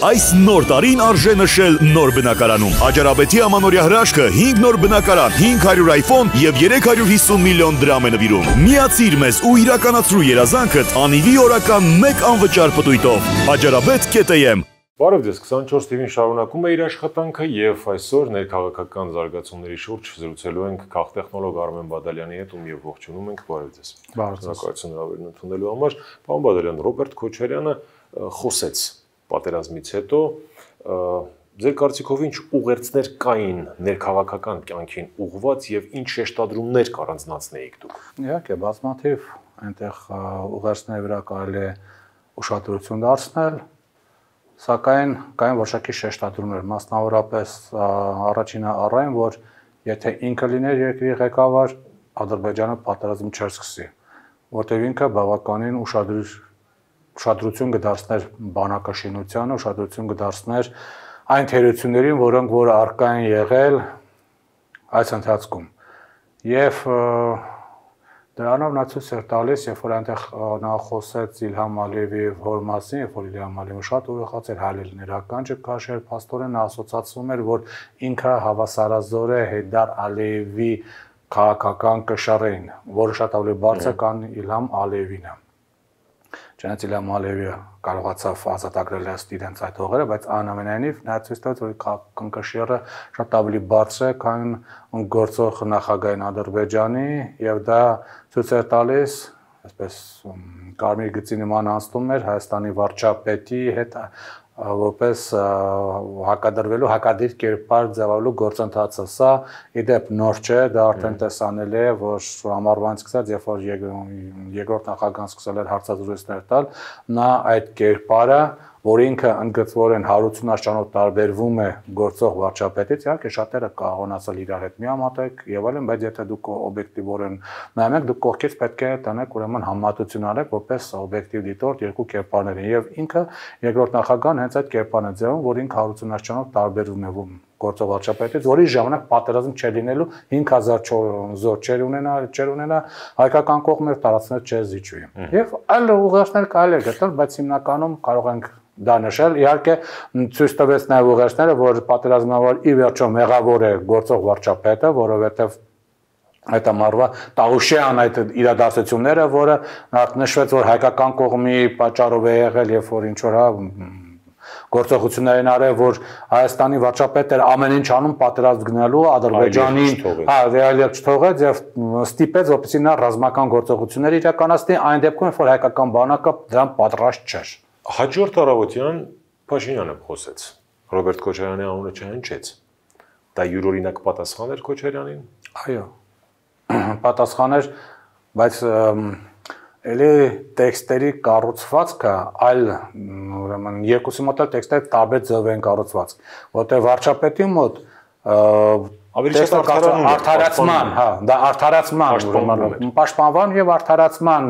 Այս նոր տարին արժե նշել նոր բնակարանում։ Աջարաբեդի ամանորյա հրաշքը 5 նոր բնակարան, 500 iPhone եւ 350 միլիոն դրամ է նվիրում։ Միացիր մեզ ու իրականացրու երազանքդ անիվի օրական 1 անվճար պտույտով։ Աջարաբեդ.am Բարև ձեզ, 24 TV-ն շարունակում է իր աշխատանքը եւ այսօր ներքաղաքական զարգացումների շուրջ զրուցելու ենք քաղտեխնոլոգ Արմեն Բադալյանի հետ, ում եւ ողջունում ենք։ Բարև ձեզ։ Շնորհակալություն հրավերն ընդունելու համար։ Պարոն Բադալյան, Ռոբերտ Քոչարյանը խոսեց պատերազմից հետո ձեր կարծիքով ինչ ուղերձներ կային ներքաղաքական կյանքին ուղված եւ ինչ շեշտադրումներ կառանձնացնեիք դուք։ Իհարկե, բազմաթիվ այնտեղ ուղերձների վրա կարելի է ուշադրություն դարձնել, սակայն կային որոշակի շեշտադրումներ, մասնավորապես առաջինը առայն, որ եթե ինքը լիներ երկրի ղեկավար, Ադրբեջանը պատերազմ չէր սկսի, որտեղ ինքը բավականին ուշադրություն ուշադրություն կդարձներ բանակաշինությանը, ուշադրություն կդարձներ այն թերություններին, որոնք որ արկա են եղել այս ընթացքում։ Եվ դրանով նա ցույց էր տալիս, երբ որ այնտեղ նա խոսեց Իլհամ Ալիևի հոր մասին, երբ որ Իլհամ Ալիևը շատ ուրախաց էր հայելներ ականջը քաշել, աստորեն ասոցացվում էր, որ ինքը հավասարազոր է Հեյդար Ալիևի քաղաքական կշռին, որը շատ ավելի բարձր կան Իլհամ Ալիևինը։ Չնայած Իլհամ Ալիևը կարողացավ ազատագրել ըստ իրենց այդ հողերը, բայց անամենայնիվ նա ցույց տվեց, որ կնկշիռը շատ ավելի բարձր է, քան գործող նախագահային Ադրբեջանի եւ դա ցույց է տալիս այսպես կարմիր գծի նման անցնում էր Հայաստանի վարչապետի հետ որպես հակադրվելու հակադիր կերպար ձևավորելու գործընթացը սա իդեպ նոր չէ դա արդեն տեսանելի է որ ամառվանից սկսած երբ որ երկրորդ նախագահան սկսել էր հարցազրույցներ տալ նա այդ կերպարը որ ինքը ընդգծվորեն հարությունաշճանով տարբերվում է գործող վարչապետից, իհարկե շատերը կարող ասել իրար հետ միամատեք եւ այլն, բայց եթե դուք օբյեկտիվորեն նայում եք, դուք կողքից պետք է տնեք ուրեմն համատություն արեք որպես օբյեկտիվ դիտորդ երկու կերպարներին եւ ինքը երկրորդ նախագահան հենց այդ կերպարն է ձևում, որ ինքը հարությունաշճանով տարբերվում է գործող վարչապետից, որի ժամանակ պատերազմ չէ լինելու 5000 զոր չեր ունենա, չեր ունենա հայկական կողմեր տարածներ չէ զիջուի։ Եվ այլ ուղղություններ կարելի է գտնել, բայց հիմնականում կարող ենք դա նշել։ Իհարկե ցույց տվեց նաև ուղերձները, որ պատերազմավոր ի վերջո մեղավոր է գործող վարչապետը, որովհետև այդ ամառվա Տաուշյան այդ իրադարձությունները, որը նշվեց, որ հայկական կողմի պատճառով է եղել, երբ որ ինչ որ հա գործողություններ են արել, որ Հայաստանի վարչապետը ամեն ինչ անում պատերազմ գնալու Ադրբեջանին, հա, ռեալիա չթողեց եւ ստիպեց, որպեսզի նա ռազմական գործողություններ իրականացնի, այն դեպքում, որ հայկական բանակը դրան պատրաստ չէր։ Հաջորդ առավոտյան Փաշինյանը խոսեց։ Ռոբերտ Քոչարյանի անունը չհնչեց։ Դա յուրօրինակ պատասխան էր Քոչարյանին։ Այո։ Պատասխան էր, բայց էլի տեքստերի կառուցվածքը այլ ուրեմն երկուսի մոտ էլ տեքստերը տարբեր ձև են կառուցված, որտեղ վարչապետի մոտ ավելի շատ արդարացման, հա, դա արդարացման ուրեմն պաշտպանվան եւ արդարացման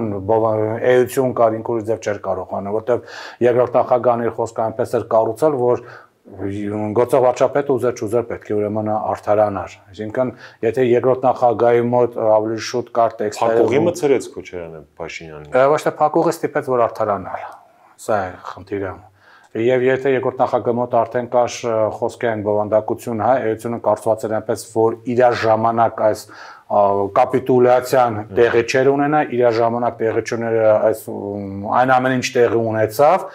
էություն կար ինքուրի ձև չէր կարող անել, որտեվ երկրորդ նախագահան իր խոսքը այնպես էր կառուցել, որ գործող վարչապետը ուզեր չուզեր պետք է ուրեմն արդարանար։ Այսինքն, եթե երկրորդ նախագահի մոտ ավելի շուտ կար տեքստերը Փակուղի մցրեց Քոչարյանը Փաշինյանին։ Ոչ թե փակուղը ստիպեց որ արդարանալ։ Սա է խնդիրը։ Եվ եթե երկրորդ նախագահի մոտ արդեն կար խոսքային բովանդակություն, հա, էությունը կարծված էր այնպես, որ իր ժամանակ այս կապիտուլյացիան տեղի չեր ունենա, իր ժամանակ տեղի չուներ այս այն ամեն ինչ տեղի ունեցավ,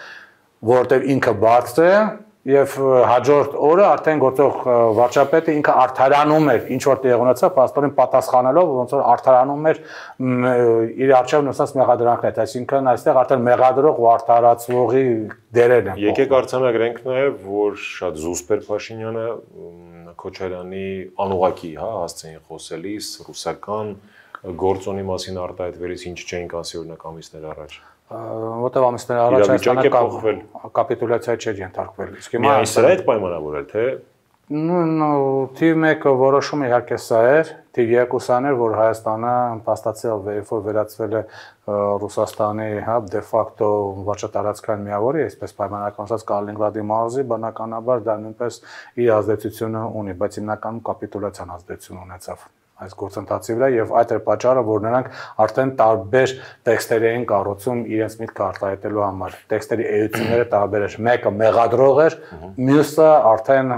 որտեղ ինքը բարձր է, եւ հաջորդ օրը արդեն գործող վարչապետը ինքը արդարանում էր ինչ որ տեղ ունեցավ, պաստորին պատասխանելով ոնց որ արդարանում էր իր արժեվ նստած մեղադրանքներ, այսինքն այստեղ արդեն մեղադրող ու արդարացվողի դերերն են։ Եկեք արձանագրենք նաեւ, որ շատ զուսպեր Փաշինյանը Քոչարյանի անուղակի, հա, հասցեին խոսելիս ռուսական գործոնի մասին արտահայտվելիս ինչ չէին ասի օրինակ ամիսներ առաջ որտեվ ամիսներ առաջ Հայաստանը կապիտուլյացիա չէր ենթարկվել։ Իսկ հիմա սրա հետ պայմանավորել թե նո թիվ 1-ը որոշումը իհարկե սա էր, թիվ 2-ն էր, որ Հայաստանը փաստացիով որ վերածվել է Ռուսաստանի հա դե ֆակտո վաճառատարածքային միավորի, այսպես պայմանական ասած Կալինինգրադի մարզի, բնականաբար դա նույնպես իր ազդեցությունը ունի, բայց հիմնականում կապիտուլյացիան ազդեցություն ունեցավ այս գործընթացի վրա եւ այդ էր պատճառը, որ նրանք արդեն տարբեր տեքստեր էին կառուցում իրենց միտքը արտահայտելու համար։ Տեքստերի էությունները տարբեր էր։ Մեկը մեղադրող էր, մյուսը արդեն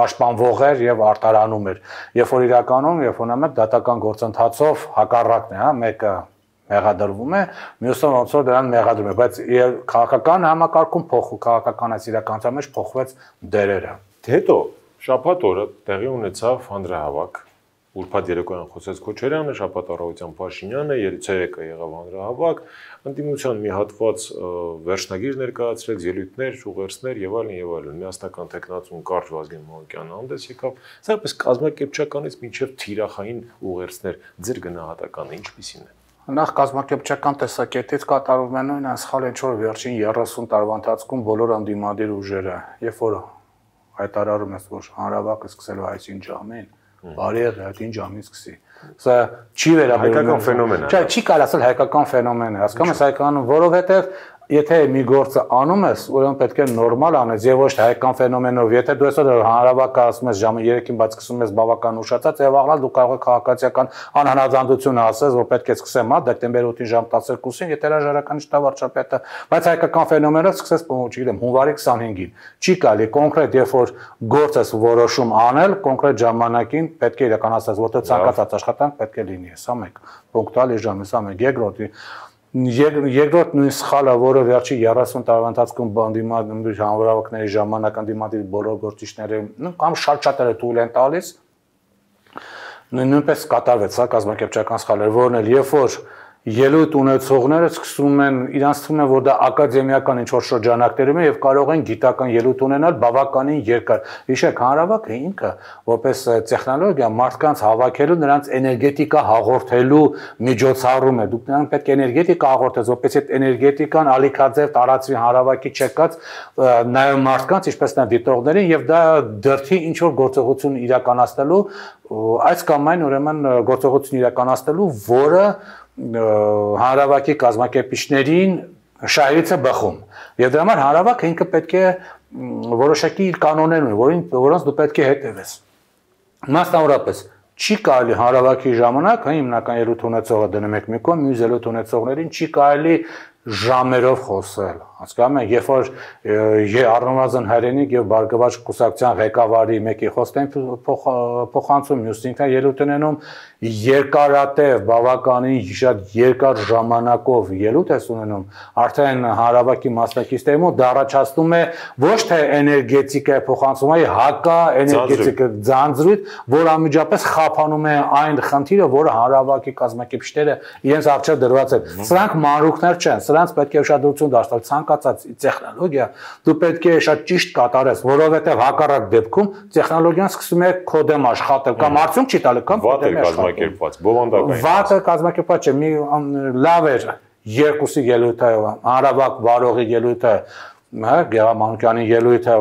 պաշտպանվող էր եւ արտարանում էր։ Երբ որ իրականում, երբ որ նա մեկ դատական գործընթացով հակառակն է, հա, մեկը մեղադրվում է, մյուսը ոնց որ դրան մեղադրում է, բայց քաղաքական համակարգում փոխու քաղաքական այս իրականության մեջ փոխվեց դերերը։ Հետո շաբաթ օրը տեղի ունեցավ հանրահավաք ուրբաթ երեկոյան խոսեց Քոչարյանը, շաբաթ առավոտյան Փաշինյանը, երեքը եղավ հանրահավաք, ընդդիմության մի հատված վերջնագիր ներկայացրեց, ելույթներ, շուղերձներ եւ այլն եւ այլն։ Միասնական տեխնացուն Կարճ Վազգեն Մանուկյանը հանդես եկավ։ Սարպես կազմակերպչականից մինչև թիրախային ուղերձներ ձեր գնահատականը ինչպիսին է։ Նախ կազմակերպչական տեսակետից կատարվում են նույն անսխալ ինչ որ վերջին 30 տարվա ընթացքում բոլոր անդիմադիր ուժերը, երբ որ հայտարարում ես, որ հանրավակը սկսելու այսին ժամին, բարի եղի, այդ ինչ ամից սկսի։ Սա չի վերաբերում հայկական ֆենոմեն է։ Չէ, չի կարելի ասել հայկական ֆենոմեն է, հասկանում ես հայկանում, որովհետև եթե մի գործը անում ես, ուրեմն պետք է նորմալ անես եւ ոչ թե հայկական ֆենոմենով։ Եթե դու այսօր հանրավակը ասում ես ժամը 3-ին բաց սկսում ես բավական ուշացած եւ աղնալ դու կարող ես քաղաքացիական անհանձանդություն ասես, որ պետք է սկսեմ, հա, դեկտեմբեր 8-ին ժամ 12-ին, եթե հրաժարական շտաբարչապետը, բայց հայկական ֆենոմենով սկսես, չգիտեմ, հունվարի 25-ին։ Չի կարելի կոնկրետ, երբ որ գործ ես որոշում անել, կոնկրետ ժամանակին պետք է իրականացնես, որտեղ ցանկացած աշխատանք պետք է լինի, սա մեկ։ Պունկտուալ ժամը, սա մեկ։ Երկրորդ երկրորդ նույն սխալը, որը վերջի 30 տարվա ընթացքում բանդիմադի հանրավակների ժամանակ անդիմադի բոլոր գործիչները կամ շատ-շատերը թույլ են տալիս նույնպես կատարվեց սա կազմակերպչական սխալը, որն էլ երբ որ ելույթ ունեցողները սկսում են իրանց թվում է որ դա ակադեմիական ինչ որ շրջանակներում է եւ կարող են գիտական ելույթ ունենալ բավականին երկար։ Հիշեք, հանրավակը ինքը որպես տեխնոլոգիա մարդկանց հավաքելու, նրանց էներգետիկա հաղորդելու միջոցառում է։ Դուք նրանք պետք է էներգետիկա հաղորդես, որպես այդ էներգետիկան ալիքաձև տարածվի հանրավակի չեկած նաեւ մարդկանց, ինչպես նա դիտողներին եւ դա դրթի ինչ որ գործողություն իրականացնելու այս կամ այն ուրեմն գործողություն իրականացնելու, որը հանրավակի կազմակերպիչներին շահերից է բխում։ Եվ դրա համար հանրավակը ինքը պետք է որոշակի իր կանոններ ունի, որին որոնց դու պետք է հետևես։ Մասնավորապես չի կարելի հանրավակի ժամանակ հա հիմնական ելույթ ունեցողը դնում եք մի կողմ, մյուս ելույթ ունեցողներին չի կարելի ժամերով խոսել Հասկանում եք, երբ որ առնվազն հայրենիք եւ բարգավաճ կուսակցության ղեկավարի մեկի խոստեն փոխանցում, մյուսին կա ելույթ ունենում երկարատև բավականին շատ երկար ժամանակով ելույթ է ունենում, արդեն հանրավակի մասնակիցների մոտ դա առաջացնում է ոչ թե էներգետիկա փոխանցում, այլ հակա էներգետիկա ձանձրույթ, որ անմիջապես խափանում է այն խնդիրը, որը հանրավակի կազմակերպիչները իրենց առջև դրված են։ Սրանք մանրուքներ չեն, սրանց պետք է ուշադրություն դարձնել ցանկացած տեխնոլոգիա դու պետք է շատ ճիշտ կատարես, որովհետև հակառակ դեպքում տեխնոլոգիան սկսում է քոդեմ աշխատել կամ արդյունք չի տալու կամ վատ է կազմակերպված, բովանդակային։ Վատ է կազմակերպված մի լավ էր երկուսի ելույթը, հարավակ վարողի ելույթը հա Գերմանուկյանի ելույթը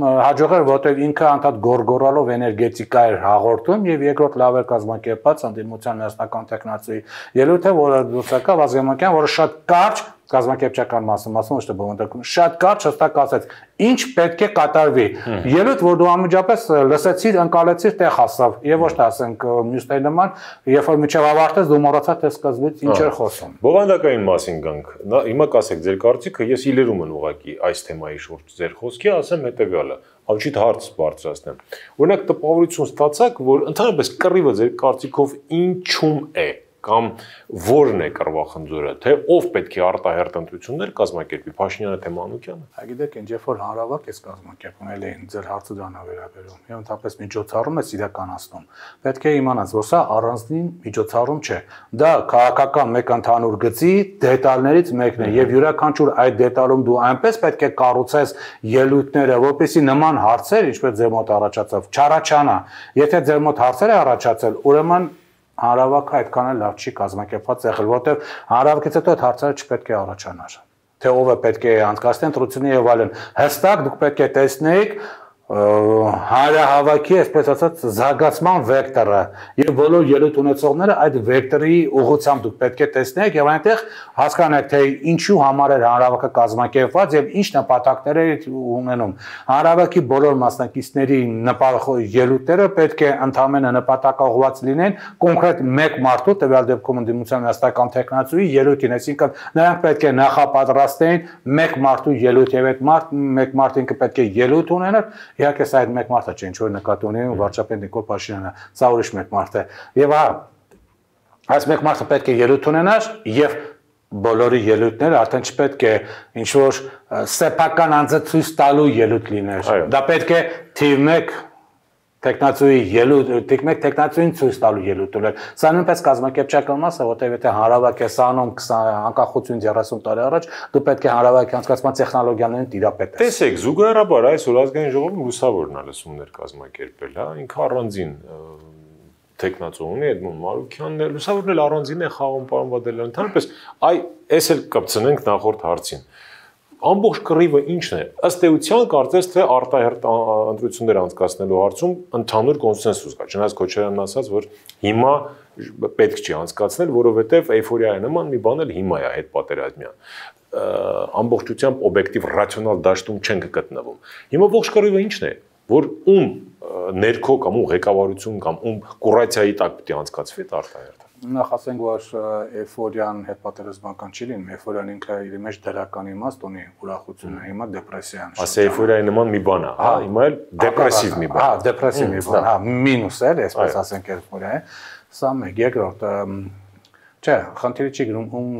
հաջող էր, որտեղ ինքը անդադ գորգորալով էներգետիկա էր հաղորդում եւ երկրորդ լավ էր կազմակերպած անդիմության ներսնական տեխնացուի ելույթը, որը դուսակա Վազգեմակյան, որը շատ կարճ կազմակերպչական մասում, ասում ոչ թե բովանդակում, շատ կարճ հստակ ասեց, ինչ պետք է կատարվի։ Ելույթ, որ դու անմիջապես լսեցիր, ընկալեցիր, տեղ հասավ, եւ ոչ թե ասենք մյուսների նման, երբ որ միջև ավարտես, դու մոռացա թե սկզբից ինչ էր խոսում։ Բովանդակային մասին գանք։ Հիմա կասեք ձեր կարծիքը, ես իլերում եմ ուղակի այս թեմայի շուրջ ձեր խոսքի, ասեմ հետեւյալը ավճիտ հարց բարձրացնեմ։ Օրինակ տպավորություն ստացաք, որ ընդհանրապես կռիվը ձեր կարծիքով ինչում է կամ ո՞րն է կրվախնձորը, թե ով պետք է արտահերտ ընտրություններ կազմակերպի, Փաշինյանը թե Մանուկյանը։ Հագիտեք, ինչ երբ որ հանրավակ է կազմակերպում, էլ են ձեր հարցը դրան է վերաբերում։ Եվ ընդհանրապես միջոցառում է իրականացնում։ Պետք է իմանաս, որ սա առանձին միջոցառում չէ։ Դա քաղաքական մեկ ընդհանուր գծի դետալներից մեկն է եւ յուրաքանչյուր այդ դետալում դու այնպես պետք է կառուցես ելույթները, որպեսզի նման հարցեր, ինչպես ձեր մոտ առաջացավ, չառաջանա։ Եթե ձեր մոտ հարցեր է առաջացել, ուրեմն հանրավակը այդքան էլ լավ չի կազմակերպված եղել, որովհետև հանրավակից հետո այդ հարցերը չպետք է առաջանար թե ով է պետք է անցկացնի ընտրությունը եւ այլն։ Հստակ դուք պետք է տեսնեիք հարահավաքի, այսպես ասած, զարգացման վեկտորը եւ բոլոր ելույթ ունեցողները այդ վեկտորի ուղղությամբ դուք պետք է տեսնեք եւ այնտեղ հասկանաք թե ինչու համար էր հանրավակը կազմակերպված եւ ինչ նպատակներ է ունենում։ Հանրավակի բոլոր մասնակիցների ելույթները պետք է ընդհանրապես նպատակաուղված լինեն կոնկրետ մեկ մարդու, տվյալ դեպքում ընդդիմության միաստական տեխնացուի ելույթին, այսինքն նրանք պետք է նախապատրաստեն մեկ մարդու ելույթ եւ այդ մարդ մեկ մարդ ինքը պետք է ելույթ ունենա Իհարկե սա այդ մեկ մարդը չէ, ինչ որ նկատի ունեմ վարչապետ Նիկոլ Փաշինյանը, սա ուրիշ մեկ մարդ է։ Եվ հա այս մեկ մարդը պետք է ելույթ ունենար եւ բոլորի ելույթները արդեն չպետք է ինչ որ սեփական անձը ցույց տալու ելույթ լիներ։ Դա պետք է թիվ 1 տեխնացուի ելույթ, տեխնիկ տեխնացուին ցույց տալու ելույթ ուներ։ Սա նույնպես կազմակերպչական մաս է, որտեղ եթե հանրավակ է սանում 20 անկախություն 30 տարի առաջ, դու պետք է հանրավակի անցկացման տեխնոլոգիաներին տիրապետես։ Տեսեք, զուգահեռաբար այսօր ազգային ժողովը լուսավորն է լսումներ կազմակերպել, հա, ինքը առանձին տեխնացու ունի Էդմոն Մարուկյանն է, լուսավորն էլ առանձին է խաղում պարոն Բադելյան։ Ընդհանրապես, այ էս էլ կպցնենք նախորդ հարցին ամբողջ կռիվը ի՞նչն է։ Ըստ էության կարծես թե արտահերտ ընտրություններ անցկացնելու հարցում ընդհանուր կոնսենսուս կա։ Չնայած Քոչարյանն ասաց, որ հիմա պետք չի անցկացնել, որովհետև էйֆորիայի նման մի բան էլ հիմա է այդ պատերազմյան ամբողջությամբ օբյեկտիվ ռացիոնալ դաշտում չենք գտնվում։ Հիմա ողջ կռիվը ի՞նչն է, որ ում ներքո կամ ում ղեկավարություն կամ ում կուրացիայի տակ պետք է անցկացվի դա արտահերտ նախ ասենք որ էֆորիան հետ պատերազմական չի լինում, էֆորիան ինքը իր մեջ դրական իմաստ ունի, ուրախություն է, հիմա դեպրեսիան։ Ասա էֆորիայի նման մի բան է, հա, հա հիմա էլ դեպրեսիվ մի բան։ Հա, դեպրեսիվ մի բան, հա, հա մինուս է, այսպես ասենք էֆորիա է։ Սա մեկ, երկրորդ չէ, խնդիրը չի գրում ում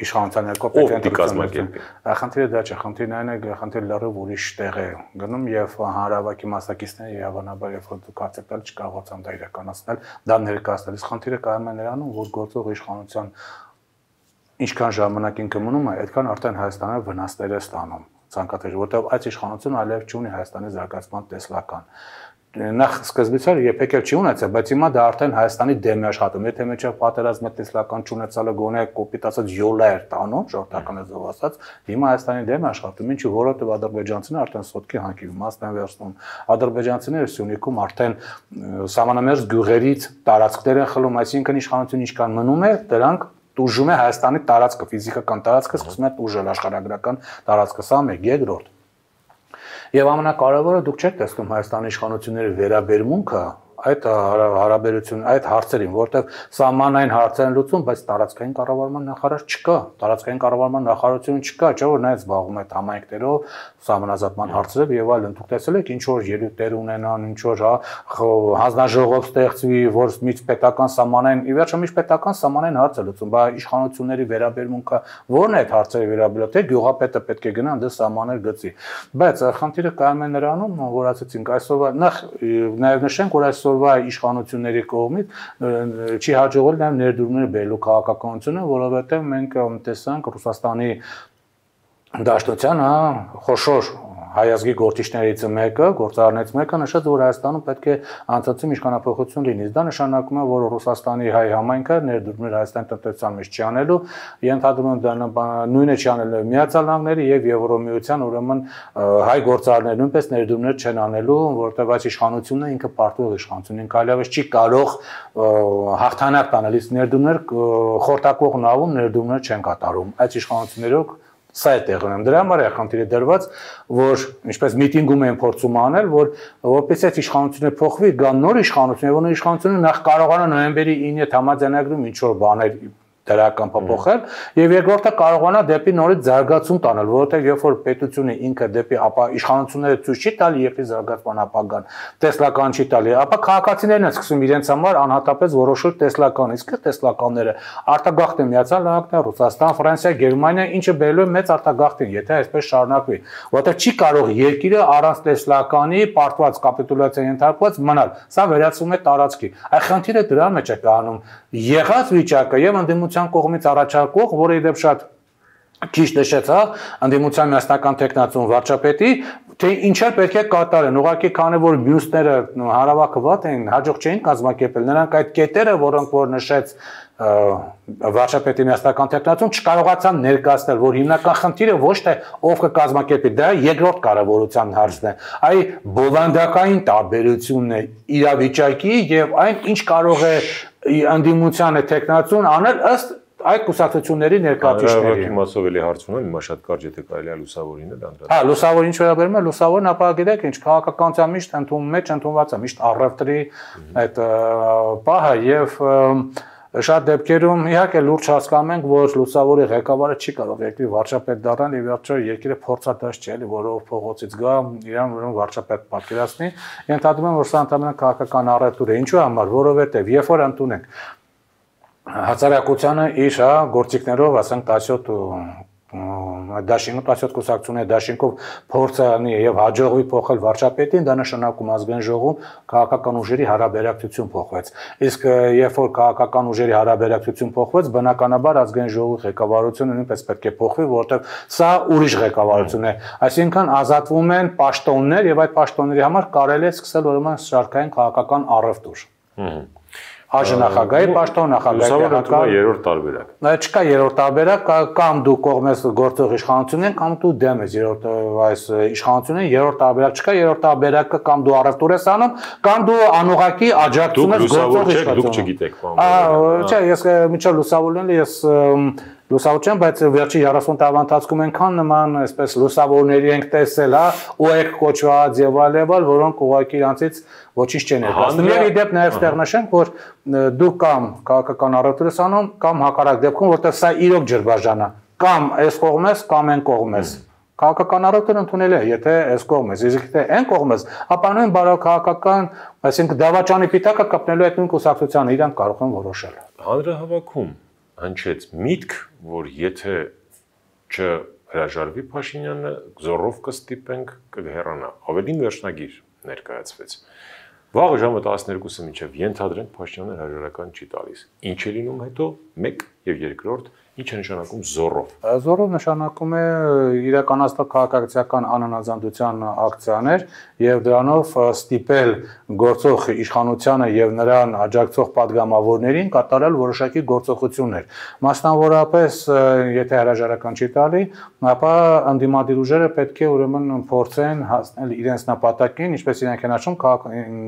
իշխանության երկու պետք կազմակերպի։ Խնդիրը դա չէ, խնդիրն այն է, խնդիրը լրիվ ուրիշ տեղ է գնում եւ հանրավակի մասնակիցները հավանաբար երբ որ դուք ակցեպտալ չկարողացան դա իրականացնել, դա ներկայացնել։ Խնդիրը կայանում է նրանում, որ գործող իշխանության ինչքան ժամանակ ինքը մնում է, այդքան արդեն Հայաստանը վնասներ է ստանում ցանկացած, որտեղ այդ իշխանությունը այլև չունի Հայաստանի զարգացման տեսլական նախ սկզբից էր երբեք էլ չի ունեցել, բայց հիմա դա արդեն Հայաստանի դեմ է աշխատում։ Եթե մեջը պատերազմը տեսլական չունեցալը գոնե կոպիտ ասած յոլա էր տանում, շորտական էզով ասած, հիմա Հայաստանի դեմ է աշխատում, ինչու որովհետև ադրբեջանցիները արդեն սոտքի հանքի մասն են վերցնում։ Ադրբեջանցիները Սյունիքում արդեն սահմանամերձ գյուղերից տարածքներ են խլում, այսինքն իշխանությունը ինչքան մնում է, դրանք տուժում է Հայաստանի տարածքը, ֆիզիկական տարածքը սկսում է տուժել աշխարհագրական տարածքը, սա մեկ, երկրորդ Եվ ամենակարևորը դուք չեք տեսնում Հայաստանի իշխանությունների վերաբերմունքը այդ հարաբերություն, այդ հարցերին, որտեղ սահմանային հարցեր են լուծում, բայց տարածքային կառավարման նախարար չկա, տարածքային կառավարման նախարարություն չկա, չէ՞ որ նա այդ զբաղվում է համայնքներով, սահմանազատման հարցերով եւ այլն։ Դուք տեսել եք ինչ որ ելույթներ ունենան, ինչ որ հա հանձնաժողով ստեղծվի, որ միջպետական սահմանային, ի վերջո միջպետական սահմանային հարց է լուծում, բայց իշխանությունների վերաբերմունքը ո՞րն է այդ հարցերի վերաբերյալ, թե գյուղապետը պետք է գնա դե սահմաններ գծի։ Բայց խնդիրը կայանում է նրանում, որ ասացինք այսօր նախ նաեւ նշենք, որ այսօր այսօրվա իշխանությունների կողմից չի հաջողել նաև ներդրումներ բերելու քաղաքականությունը, որովհետև մենք տեսանք Ռուսաստանի դաշտության, հա, խոշոր հայազգի գործիչներից մեկը, գործարարներից մեկը նշեց, որ Հայաստանում պետք է անցածում իշխանապողություն լինի։ Դա նշանակում է, որ Ռուսաստանի հայ համայնքը ներդրումներ Հայաստանի տնտեսության մեջ չի անելու, ենթադրում եմ դա նույնը չի անելու Միացյալ Նահանգների եւ Եվրոմիության, ուրեմն հայ գործարարներ նույնպես ներդրումներ չեն անելու, որտեղ այս իշխանությունը ինքը պարտուղ իշխանություն, ինքը այլևս չի կարող հաղթանակ տանել, իսկ ներդրումներ խորտակող նավում ներդրումներ չեն կատարում։ Այս իշխանություններով Սա է տեղ ունեմ։ Դրա համար է խնդիրը դրված, որ ինչպես միտինգում են փորձում անել, որ որպես այդ իշխանությունը փոխվի, գան նոր իշխանություն, եւ նոր իշխանությունը նախ կարողանա նոյեմբերի 9-ը համաձայնագրում ինչ որ բաներ դրական փոփոխել եւ երկրորդը կարողանա դեպի նորից զարգացում տանել, որովհետեւ երբ որ պետությունը ինքը դեպի ապա իշխանությունները ցույց չի տալի երկրի զարգացման ապագան, տեսլական չի տալի, ապա քաղաքացիներն են սկսում իրենց համար անհատապես որոշել տեսլական, իսկ տեսլականները արտագաղթ են Միացյալ Նահանգներ, Ռուսաստան, Ֆրանսիա, Գերմանիա, ինչը բերելու է մեծ արտագաղթ են, եթե այսպես շարունակվի, որովհետեւ չի կարող երկիրը առանց տեսլականի պարտված կապիտուլյացիա ենթարկված մնալ։ Սա վերացում է տարածքի։ Այ խնդիրը դրա մեջ է կանում։ Եղած վիճակը եւ ընդդիմության ընդդիմության կողմից առաջարկող, որը իդեպ շատ քիչ նշեց, հա, ընդդիմության միասնական տեխնացուն վարչապետի, թե ինչա պետք է կատարեն։ Ուղղակի քանի որ մյուսները հարավակը վատ են, հաջող չէին կազմակերպել։ Նրանք այդ կետերը, որոնք որ նշեց վարչապետի միասնական տեխնացում չկարողացան ներկայացնել, որ հիմնական խնդիրը ոչ թե ով կկազմակերպի, դա երկրորդ կարևորության հարցն է, այ բովանդակային տարբերությունն է իրավիճակի եւ այն ինչ կարող է անդիմությանը տեխնացուն անել ըստ այդ կուսակցությունների ներկայացուցիչների։ Հա, մասով էլի հարց ունեմ, հիմա շատ կարճ եթե կարելի է լուսավորին էլ անդրադառնալ։ Հա, լուսավոր ինչ վերաբերում է, լուսավորն ապա գիտեք ինչ քաղաքականության միշտ ընդունվում մեջ ընդունված է միշտ առևտրի այդ պահը եւ շատ դեպքերում իհարկե լուրջ հասկանում ենք, որ լուսավորի ղեկավարը չի կարող երկրի վարչապետ դառնալ եւ վերջը երկիրը փորձադաշ չէ, էլի որով փողոցից գա, իրան որոնք վարչապետ պատկերացնի։ Ենթադրում եմ, որ սա ընդհանրապես քաղաքական առևտուր է։ Ինչու համար, որովհետեւ երբ որ ընդունենք հացարակությանը իր հա գործիքներով, ասենք 17 դաշինքը 17 կուսակցությունների դաշինքով փորձանի եւ հաջողվի փոխել վարչապետին, դա նշանակում ազգային ժողովում քաղաքական ուժերի հարաբերակցություն փոխվեց։ Իսկ երբ որ քաղաքական ուժերի հարաբերակցություն փոխվեց, բնականաբար ազգային ժողովի ղեկավարությունը նույնպես պետք է փոխվի, որովհետեւ սա ուրիշ ղեկավարություն է։ Այսինքն ազատվում են պաշտոններ եւ այդ պաշտոնների համար կարելի է սկսել ուրեմն շարքային քաղաքական առևտուր։ Հմ ԱԺ-նախագահի պաշտոն նախագահի տեղական երրորդ տարբերակ։ Նա չկա երրորդ տարբերակ, կամ դու կողմես գործող իշխանությունին, կամ դու դեմ ես երրորդ այս իշխանությունին, երրորդ տարբերակ չկա, երրորդ տարբերակը կամ դու առևտուր ես անում, կամ դու անուղակի աջակցում ես գործող իշխանությունին։ Դուք չգիտեք բան։ Ահա, չէ, ես միջա լուսավորն եմ, ես լուսավոր չեմ, բայց վերջի 30 տարվա ընթացքում այնքան նման այսպես լուսավորների ենք տեսել, հա, OEC կոչված եւ այլ եւ այլ, որոնք ուղղակի իրանցից ոչինչ չեն ներկայացնում։ Եվ իդեպ նաեւ ստեղ նշենք, որ դու կամ քաղաքական առևտուրս անում, կամ հակառակ դեպքում, որտեղ սա իրոք ջրբաժան է, կամ այս կողմես, կամ այն կողմես քաղաքական առողջություն ընդունել է, եթե այս կողմես, իսկ եթե այն կողմես, ապա նույն բարոյ քաղաքական, այսինքն դավաճանի պիտակը կապնելու այդ նույն կուսակցությանը իրանք կարող են որոշել։ Հանրահավաքում հնչեց միտք, որ եթե չհրաժարվի Փաշինյանը, զորով կստիպենք կհեռանա։ Ավելին վերջնագիր ներկայացվեց։ Վաղը ժամը 12-ը մինչև ենթադրենք Փաշինյանը հրաժարական չի տալիս։ Ինչ է լինում հետո? 1 եւ 2-րդ Ինչ է նշանակում զորով։ Զորով նշանակում է իրականացնող քաղաքացիական անանազանդության ակցիաներ եւ դրանով ստիպել գործող իշխանությանը եւ նրան աջակցող падգամավորներին կատարել որոշակի գործողություններ։ Մասնավորապես, եթե հրաժարական չի տալի, ապա անդիմադիր ուժերը պետք է ուրեմն փորձեն հասնել իրենց նպատակին, ինչպես իրենք են նշում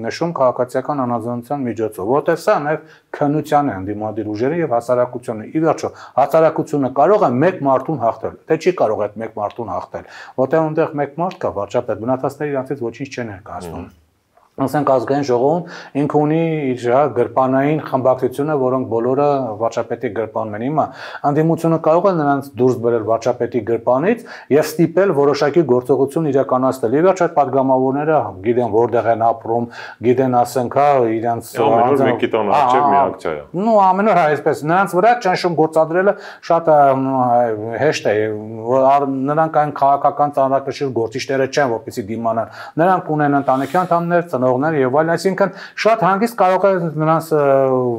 նշում քաղաքացիական անանազանդության միջոցով, որտեղ սա նաեւ քննության է անդիմադիր ուժերը եւ հասարակությունը։ Ի վերջո, հասար հասարակությունը կարող է մեկ մարդուն հաղթել։ Թե չի կարող այդ մեկ մարդուն հաղթել, որտեղ այնտեղ մեկ մարդ կա, վարչապետ, բնաթասները իրանցից ոչինչ չեն ներկայացնում ասենք ազգային ժողովում ինքը ունի իր հա, գրպանային խմբակցությունը, որոնք բոլորը վարչապետի գրպանում են հիմա։ Անդիմությունը կարող է նրանց դուրս բերել վարչապետի գրպանից եւ ստիպել որոշակի գործողություն իրականացնել։ Եվ շատ падգամավորները գիտեն որտեղ են ապրում, գիտեն ասենք հա իրենց ամենուր մեկի տան արժեք մի ակցիա է։ Ну ամենուր հա այսպես նրանց վրա ճնշում գործադրելը շատ հեշտ է։ Նրանք այն քաղաքական ծանրակշիռ գործիչները չեն, որպեսզի դիմանան։ Նրանք ունեն ընտանեկան անդամներ, ծնող ուսանողներ եւ այլն, այսինքն շատ հանգիստ կարող է նրանց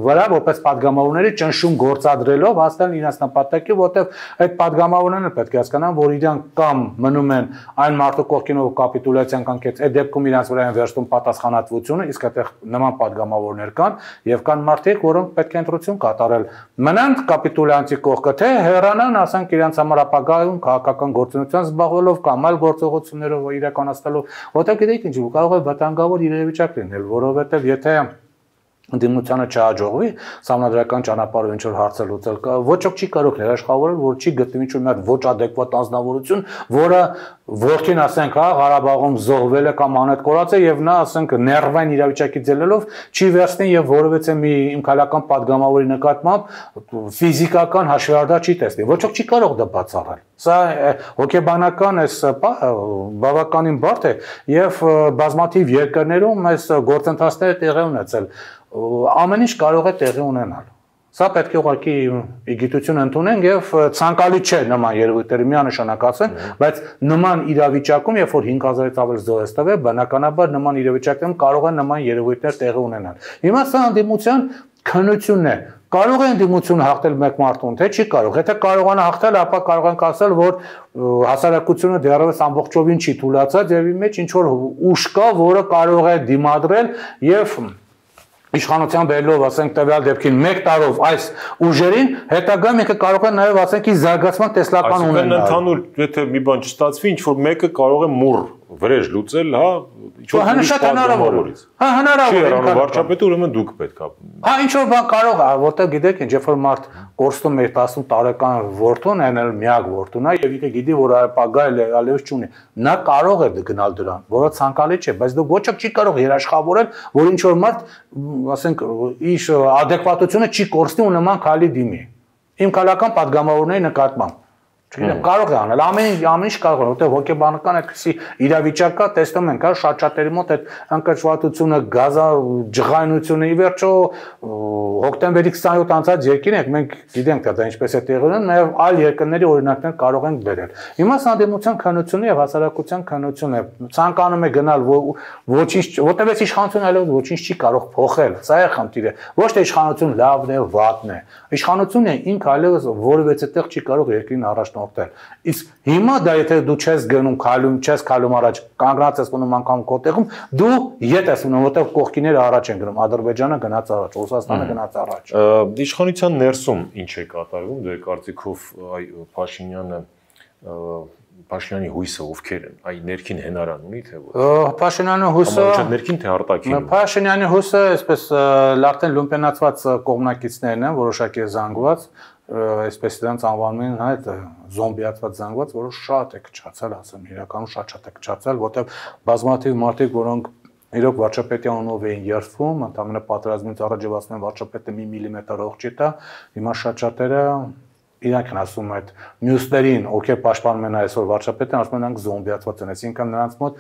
վրա որպես падգամավորների ճնշում գործադրելով հասնել իրենց նպատակի, որտեղ այդ падգամավորները պետք է հասկանան, որ իրանք կամ մնում են այն մարդու կողքինով կապիտուլյացիան կան կեց, այդ դեպքում իրանց վրա են վերցնում պատասխանատվությունը, իսկ այդտեղ նման падգամավորներ կան եւ կան մարդիկ, որոնք պետք է ընտրություն կատարել։ Մնան կապիտուլյանտի կողքը, թե հեռանան, ասենք իրանց համար ապագայում քաղաքական գործունեության զբաղվելով կամ այլ գործողություններով իրականացնելով, որտեղ գիտեք ինչ, կարող է վտանգավոր իր իրավիճակ լինել, որովհետև եթե ընդդիմությանը չհաջողվի համանդրական ճանապարհով ինչ որ հարցը լուծել կա ոչ ոք չի կարող ներաշխավորել որ չի գտնի ինչ-որ մի հատ ոչ adekvat անznավորություն որը ворթին ասենք հա Ղարաբաղում զոհվել է կամ անհետկորած է եւ նա ասենք ներվային իրավիճակի ձելելով չի վերցնի եւ որևէ մի իմքալական падգամավորի նկատմամբ ֆիզիկական հաշվարդա չի տեսնի ոչ ոք չի կարող դա բացառել սա հոգեբանական էս բավականին բարդ է եւ բազմաթիվ երկրներում այս գործընթացները տեղի ունեցել ամեն ինչ կարող է տեղի ունենալ։ Սա պետք է ուղղակի գիտություն ընդունենք եւ ցանկալի չէ նման երևույթները միանշանակացեն, բայց նման իրավիճակում, երբ որ 5000-ից ավել զոհ է տվել, բնականաբար նման իրավիճակում կարող են նման երևույթներ տեղի ունենալ։ Հիմա սա անդիմության քննությունն է։ Կարող է ընդդիմությունը հաղթել մեկ մարդուն, թե չի կարող։ Եթե կարողանա հաղթել, ապա կարող ենք ասել, որ հասարակությունը դեռևս ամբողջովին չի թույլաtsած եւ ի մեջ ինչ որ ուժ կա, որը կարող է դիմադրել եւ իշխանության բերելով, ասենք, տվյալ դեպքին 1 տարով այս ուժերին, հետագայում ինքը կարող է նաև ասենք, զարգացման տեսլական ունենալ։ Այսինքն ընդհանուր, եթե մի բան չստացվի, ինչ որ մեկը կարող է մուռ վրեժ լուծել, հա, ինչ որ հնշատ հա, հնարավորից։ Հա, հնարավոր է։ Վարչապետը ուրեմն դուք պետքա։ Հա, ինչ որ բան կարող է, որտեղ գիտեք, ինչ երբ որ մարդ կորստում է 18 տարեկան ворթուն, այն էլ միակ ворթուն է, եւ եթե գիտի, որ ապագա լեգալիոս չունի, նա կարող է գնալ դրան, որը ցանկալի չէ, բայց դու ոչ ոք չի կարող երաշխավորել, որ ինչ որ մարդ, ասենք, իր ադեկվատությունը չի կորստի ու նման քալի դիմի։ Իմ քալական падգամավորների նկատմամբ Չգիտեմ, կարող է անել, ամեն ամեն ինչ կարող է, որտեղ հոգեբանական այդպեսի իրավիճակ կա, տեսնում ենք, հա, շատ շատերի մոտ այդ ընկճվածությունը, գազա ջղայնությունը ի վերջո հոկտեմբերի 27 անցած երկին ենք, մենք գիտենք, դա ինչպես է տեղի ունենում, նաև այլ երկրների օրինակներ կարող ենք բերել։ Հիմա սանդեմության քննությունը եւ հասարակության քննությունը ցանկանում է գնալ ոչինչ, որտեղից իշխանությունը այլևս ոչինչ չի կարող փոխել։ Սա է խնդիրը։ Ոչ թե իշխանություն լավն է, վատն է։ Իշխանությունը ինքը այլևս որևէ տեղ չի կարող երկրին առաջ օգտել։ Իսկ հիմա դա եթե դու չես գնում, քայլում, չես քայլում առաջ, կանգնած ես մնում անգամ քո տեղում, դու ետ ես մնում, որտեղ կողքիները առաջ են գնում, Ադրբեջանը գնաց առաջ, Ռուսաստանը գնաց առաջ։ Իշխանության ներսում ինչ է կատարվում, դե կարծիքով այ Փաշինյանը Փաշինյանի հույսը ովքեր են։ Այ ներքին հենարան ունի թե ոչ։ Փաշինյանի հույսը Ոչ ներքին թե արտաքին։ Փաշինյանի հույսը, այսպես լարդեն լումպենացված կողմնակիցներն են, որոշակի զանգված, այսպես դրանց անվանում են հա այդ զոմբիացված զանգված, որը շատ է քչացել, ասեմ, իրականում շատ-շատ է քչացել, որտեղ բազմաթիվ մարդիկ, որոնք իրոք վարչապետի անունով էին երթվում, ընդհանրապես պատերազմից առաջ եւ ասում են վարչապետը 1 մմ օղ չիտա, հիմա շատ շատերը իրանք են ասում այդ մյուսներին, ովքեր պաշտպանում են այսօր վարչապետին, ասում են նրանք զոմբիացված են, այսինքն նրանց մոտ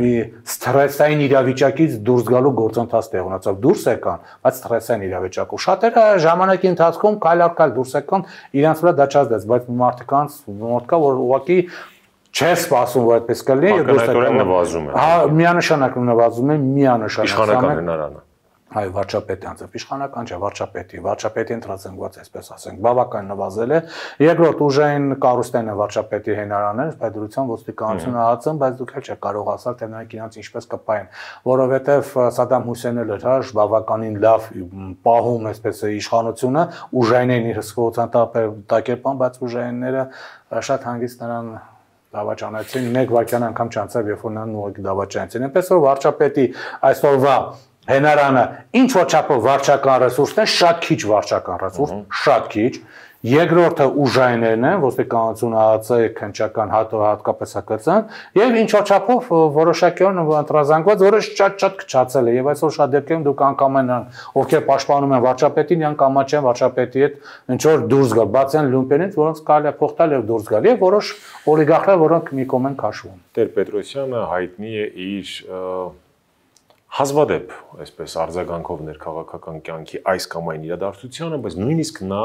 մի սթրեսային իրավիճակից դուրս գալու գործընթաց տեղ ունեցավ։ Դուրս եկան, բայց սթրեսային իրավիճակով։ Շատերը ժամանակի ընթացքում քայլ-արկալ դուրս եկան, իրանց վրա դա չազդեց, բայց մարդկանց մոտ կա որ ուղղակի չէ սպասում որ այդպես կլինի եւ եկան նվազում է։ Հա, միանշանակ նվազում է, միանշանակ։ Իշխանական հնարանը այ վարչապետի անձամբ իշխանական չէ վարչապետի վարչապետի ընտրազանգված այսպես ասենք բավական նվազել է երկրորդ ուժային կառույցներն են վարչապետի հենարանները բայց ոստիկանությունը ԱԱՑ-ն բայց դուք էլ չեք կարող ասալ թե նրանք իրancs ինչպես կպային որովհետև Սադամ Հուսեյնը էլ հա բավականին լավ պահում այսպես իշխանությունը ուժայինին իր հսկողության տակերպան բայց ուժայինները շատ հանգիստ նրան դավաճանեցին մեկ վայրկյան անգամ չանցավ երբ որ նրան ուղղակի դավաճանեցին այնպես որ վարչապետի այսօրվա հենարանը ինչ որ չափով վարչական ռեսուրսն է, շատ քիչ վարչական ռեսուրս, շատ քիչ։ Երկրորդը ուժայիններն են, ոստիկանությունը ԱԱՑ քնչական հատո հատկապես ՀԿՑ-ն, եւ ինչ որ չափով որոշակիորեն ընտրազանգված, որը շատ-շատ քչացել է եւ այսօր շատ դեպքերում դուք անգամ են ովքեր պաշտպանում են վարչապետին, յան կամա չեն վարչապետի հետ ինչ որ դուրս գալ, բաց են լումպերից, որոնց կարելի է փոխտալ եւ դուրս գալ եւ որոշ օլիգարխներ, որոնք մի կողմ են քաշվում։ Տեր Պետրոսյանը հայտնի է իր հազվադեպ այսպես արձագանքով ներքաղաքական կյանքի այս կամ այն իրադարձությանը, բայց նույնիսկ նա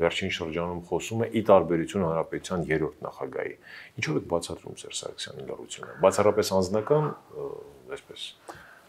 վերջին շրջանում խոսում է ի տարբերություն հանրապետության երրորդ նախագահի։ Ինչով է բացատրում Սերժ Սարգսյանի լարությունը։ Բացառապես անձնական, այսպես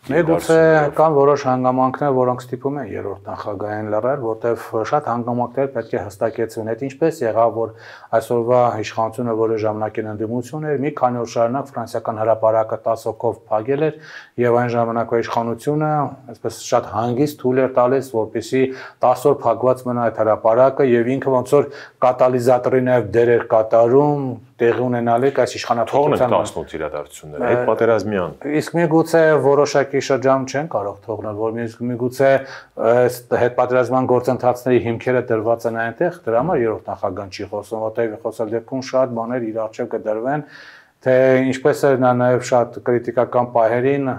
Միգուցե կան որոշ հանգամանքներ, որոնք ստիպում են երրորդ նախագահային լռել, որտեվ շատ հանգամանքներ պետք է հստակեցվեն։ Այդ ինչպես եղավ, որ այսօրվա իշխանությունը որը ժամանակին ընդդիմություն էր, մի քանի օր շարունակ ֆրանսիական հրապարակը 10 հոգով փակել էր եւ այն ժամանակվա իշխանությունը այսպես շատ հանգիստ թույլ էր տալիս, որպեսի 10 օր փակված մնա այդ հրապարակը եւ ինքը ոնց որ կատալիզատորի նաեւ դեր էր կատարում տեղի ունենալիք այս իշխանապետության 18 իրադարձությունները այդ պատերազմյան իսկ միգուցե որոշակի շրջանում չեն կարող թողնել որ միգուցե այս հետ պատերազմյան գործընթացների հիմքերը դրված են այնտեղ դրա համար երրորդ նախագահան չի խոսում որտեղ խոսալ դեպքում շատ բաներ իր արժեվ կդրվեն թե ինչպես է նա նաև շատ քրիտիկական պահերին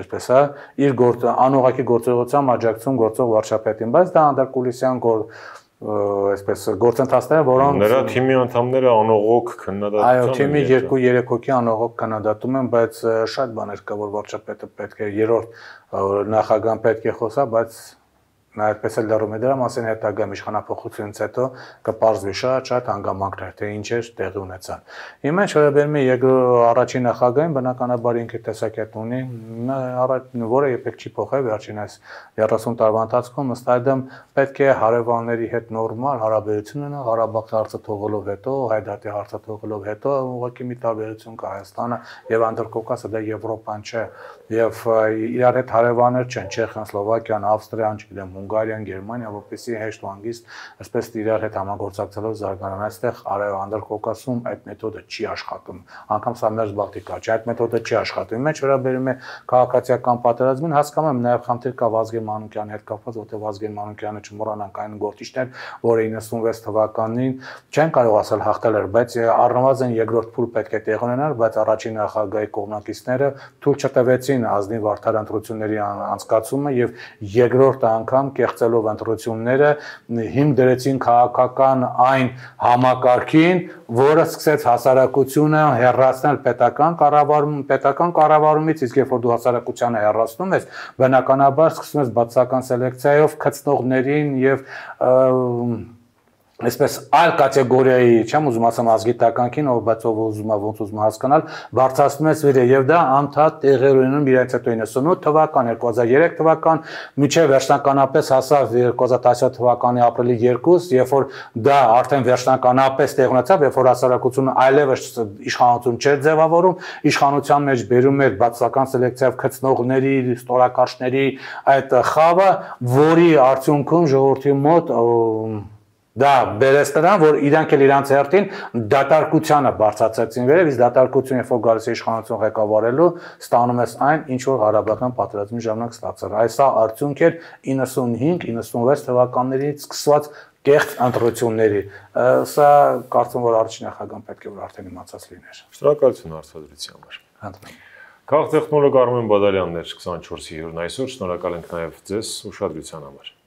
այսպես է իր գործ անողակի գործողությամբ աջակցում գործող վարչապետին բայց դա անդրկուլիսյան գործ այսպես գործընթացները, որոնք նրա թիմի անդամները անողոք քննադատում են։ Այո, թիմի 2-3 հոգի անողոք քննադատում են, բայց շատ բաներ կա, որ վարչապետը պետք է երրորդ նախագահան պետք է խոսա, բայց նա այդպես էլ լրում է դրա մասին հետագայում իշխանապողությունից հետո կպարզվի շատ-շատ հանգամանքներ, թե ինչ էր տեղի ունեցան։ Հիմա ինչ վերաբերում է առաջին նախագահին, բնականաբար ինքը տեսակետ ունի, որը երբեք չի փոխել վերջին այս 30 տարվա ընթացքում, ըստ այդմ պետք է հարևանների հետ նորմալ հարաբերություն ունենալ, Ղարաբաղի հարցը թողելով հետո, Հայդատի հարցը թողելով հետո, ուղղակի մի տարբերություն կա Հայաստանը եւ Անդրկովկասը դա Եվրոպան չէ, եւ իրար հետ հարևաններ չեն Չեխիան, Սլովակիան, Ավստրիան, չգիտեմ, Հունգարիան, Գերմանիա, որպեսզի հեշտ ու հանգիստ այսպես իրար հետ համագործակցելով զարգանան։ Այստեղ Արևանդր Կովկասում այդ մեթոդը չի աշխատում։ Անկամ սա մեր զբաղտիկա չէ, այդ մեթոդը չի աշխատում։ Ինչ վերաբերում է քաղաքացիական պատերազմին, հասկանում եմ նաև խնդիր կա Վազգեն Մանուկյանի հետ կապված, որտեղ Վազգեն Մանուկյանը չմոռանանք այն գործիչներ, որը 96 թվականին չեն կարող ասել հաղթել էր, բայց առնվազն երկրորդ փուլ պետք է տեղ ունենար, բայց առաջին նախագահի կողմնակիցները թույլ չտվեցին ազնիվ արդար ընտրությունների անցկացումը եւ երկրորդ անգամ կեղծելով ընտրությունները հիմք դրեցին քաղաքական այն համակարգին, որը սկսեց հասարակությունը հերացնել պետական կառավարում, պետական կառավարումից, իսկ երբ որ դու հասարակությանը հերացնում ես, բնականաբար սկսում ես բացական սելեկցիայով գծնողներին եւ և, այսպես այլ կատեգորիայի, չեմ ուզում ասեմ ազգիտականքին, ով բայց ով ուզում է ոնց ուզում հասկանալ, բարձրացնում ես վերը եւ դա անդադ տեղեր ունենում իրենց հետո 98 թվական, 2003 թվական, միջև վերջնականապես հասավ 2017 թվականի ապրիլի 2, երբ որ դա արդեն վերջնականապես տեղ ունեցավ, երբ որ հասարակությունը այլևս իշխանություն չէր ձևավորում, իշխանության մեջ բերում էր բացական սելեկցիայով գծնողների, ստորակարշների այդ խավը, որի արդյունքում ժողովրդի մոտ Դա բերես նրան, որ իրանք էլ իրանց հերթին դատարկությանը բարձրացեցին վերև, իսկ դատարկությունը երբ որ գալիս է իշխանություն ղեկավարելու, ստանում ես այն, ինչ որ Ղարաբաղյան պատերազմի ժամանակ ստացել։ Այսա արդյունք էր 95-96 թվականներից սկսված կեղծ ընտրությունների։ Սա կարծում որ առաջին նախագահան պետք է որ արդեն իմացած լիներ։ Շնորհակալություն հարցադրության համար։ Հանդիպում։ Քաղաքտեխնոլոգ Արմեն Բադալյանն էր 24-ի հյուրն այսօր։ Շնորհակալ ենք նաև ձեզ ուշադրության համար։